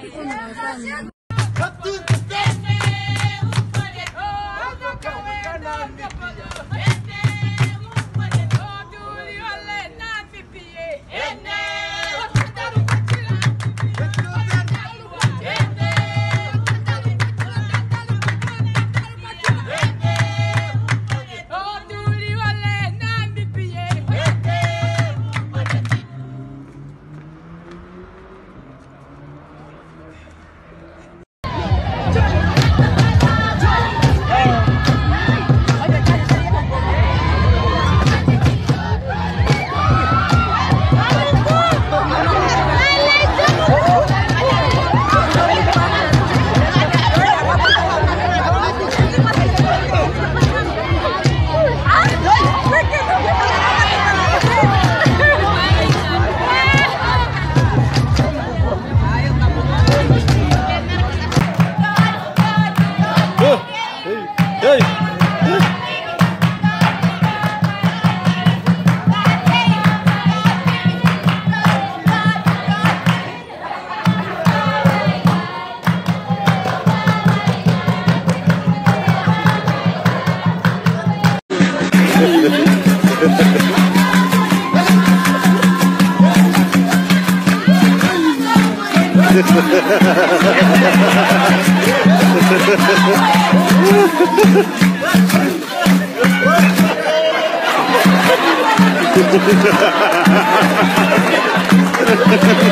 Come through the step, man. Ha ha ha ha!